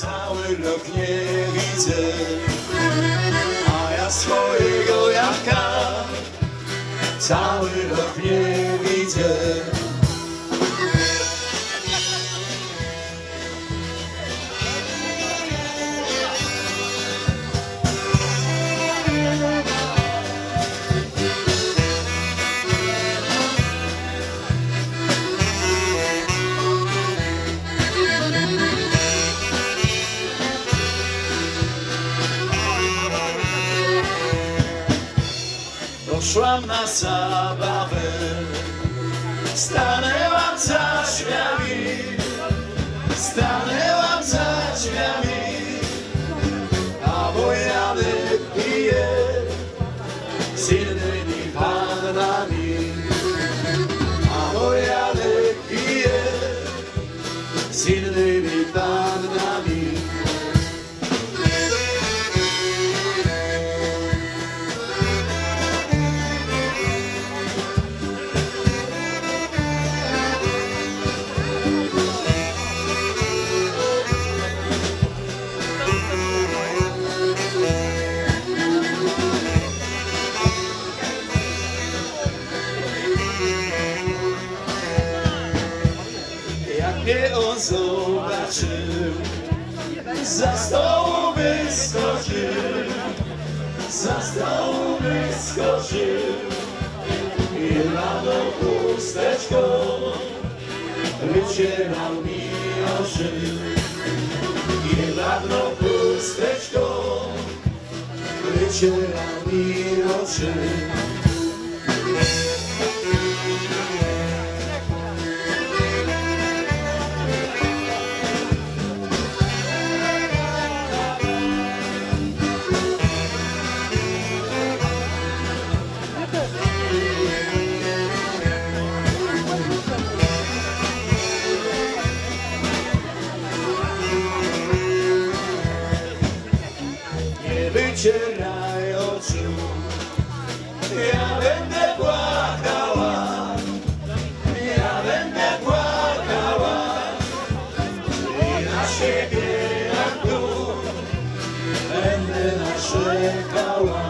cały rok nie widzę, a ja swojego jaka cały rok nie Poszłam na zabawę, stanęłam za drzwiami, stanęłam za drzwiami, a mój Janek pije z innymi panami, a mój Janek pije z innymi panami. Mnie on zobaczył, za stołu wyskoczył, za stołu wyskoczył i rano chusteczką wycierał mi oczy. Rano chusteczką wycierał mi oczy. przecieraj oczu Ja będę płakała. Ja będę płakała. I na siebie jak tu Będę narzekała